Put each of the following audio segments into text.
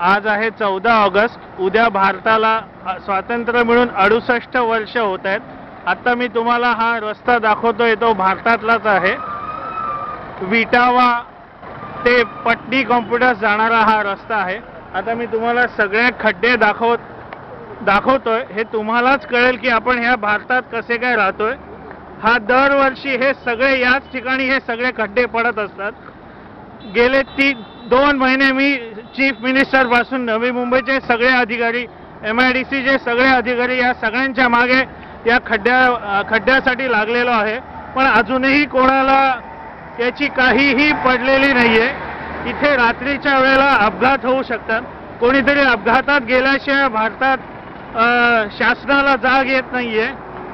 आज आहे चौदा ऑगस्ट. उद्या भारताला स्वातंत्र्य मिळून अडुसष्ट वर्ष होत आहेत. आत्ता मी तुम्हाला हा रस्ता दाखवतोय तो भारतातलाच आहे. विटावा ते पट्टी कॉम्प्युटर्स जाणारा हा रस्ता आहे. आता मी तुम्हाला सगळे खड्डे दाखवत दाखवतोय. हे तुम्हालाच कळेल की आपण ह्या भारतात कसे काय राहतोय. हा दरवर्षी हे सगळे याच ठिकाणी हे सगळे खड्डे पडत असतात. गेले ती दोन महिने मी चीफ मिनिस्टरपासून नवी मुंबईचे सगळे अधिकारी एम आय डी सीचे सगळे अधिकारी या सगळ्यांच्या मागे या खड्ड्या खड्ड्यासाठी लागलेलो आहे. पण अजूनही कोणाला याची काहीही पडलेली नाही आहे इथे रात्रीच्या वेळेला अपघात होऊ शकतात. कोणीतरी अपघातात गेल्याशिवाय भारतात शासनाला जाग येत नाही आहे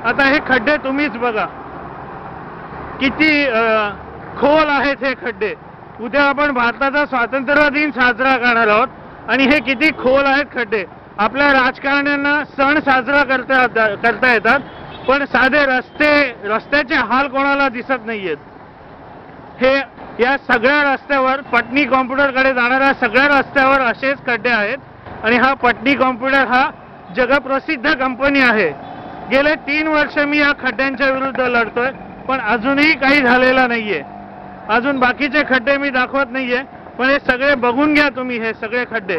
आता हे खड्डे तुम्हीच बघा. किती खोल आहेत हे खड्डे. उद्या आपण भारताचा स्वातंत्र्य दिन साजरा करणार आहोत. आणि हे किती खोल आहेत खड्डे. आपल्या राजकारण्यांना सण साजरा करता करता येतात. पण साधे रस्ते रस्त्याचे हाल कोणाला दिसत नाहीयेत. हे या सगळ्या रस्त्यावर पटनी कॉम्प्युटरकडे जाणाऱ्या सगळ्या रस्त्यावर असेच खड्डे आहेत. आणि हा पटनी कॉम्प्युटर हा जगप्रसिद्ध कंपनी आहे. गेले तीन वर्ष मी या खड्ड्यांच्या विरुद्ध लढतोय पण अजूनही काही झालेला नाहीये. अजून बाकीचे खड्डे मी दाखवत नाहीये पण हे सगळे बघून घ्या तुम्ही हे सगळे खड्डे.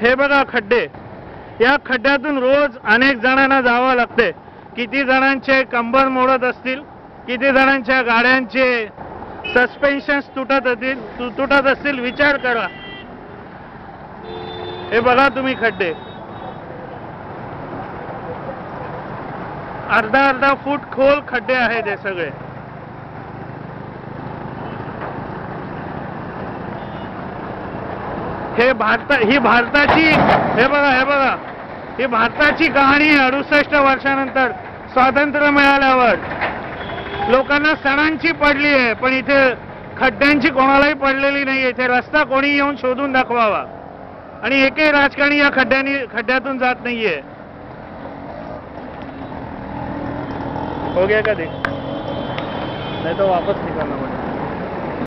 हे बघा खड्डे. या खड्ड्यातून रोज अनेक जणांना जावं लागते. किती जणांचे कंबर मोडत असतील किती जणांच्या गाड्यांचे सस्पेन्शन तुटत असतील तुटत असतील विचार करा. हे बघा तुम्ही खड्डे. अर्धा अर्धा फूट खोल खड्डे आहेत हे सगळे. हे भारता ही भारताची हे बघा हे बघा. ही भारताची कहाणी आहे अडुसष्ट वर्षानंतर स्वातंत्र्य मिळाल्यावर. लोकांना सणांची पडली आहे पण इथे खड्ड्यांची कोणालाही पडलेली नाही इथे रस्ता कोणी येऊन शोधून दाखवावा. आणि एकही राजकारणी या खड्ड्यानी खड्ड्यातून जात नाहीये. हो गया का देख नहीं तो वापस निकलना पड़ेगा